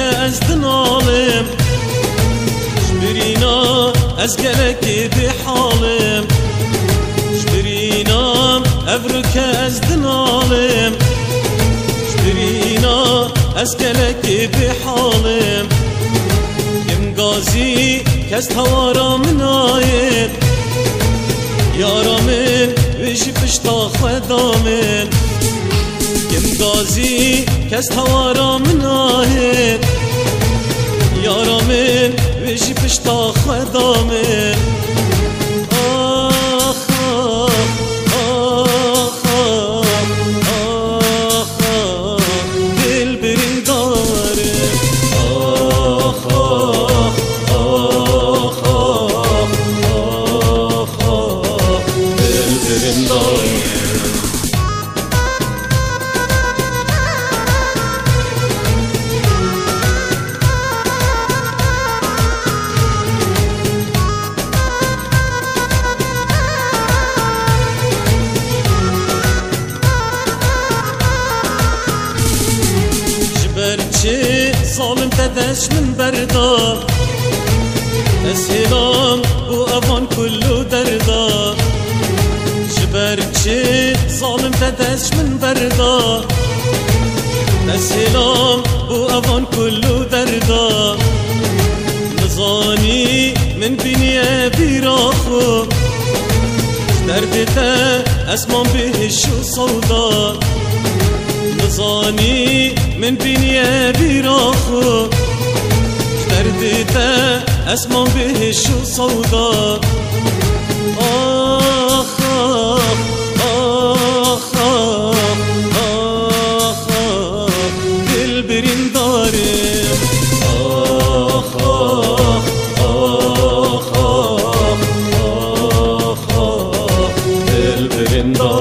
kezdin alim Şbirina ez gerek bi halim Şbirina evr kezdin alim Şbirina ez gerek bi halim Kim gazi kes tavara minayet Yaramın ve jipişta xedamın Kim gazi kez هوا را من ويجي بشتا خدا من آخ آخ آخ آخ آخ دل برندارم آخ آخ آخ آخ آخ دل برندارم جبرتشي ظالم تدش من بردا اسهلام بو افان كله دردا جبرتشي ظالم تدش من بردا اسهلام بو افان كله دردا نزاني من بنيه بيراخو دردته اسمان بهش وصودا انسانی من دنیا بیراخو کتر اسمع اسمان بهش صوتا صودا آخ آخ آخ آخ آخ دل برین دارم آخ آخ آخ آخ آخ دل برین دارم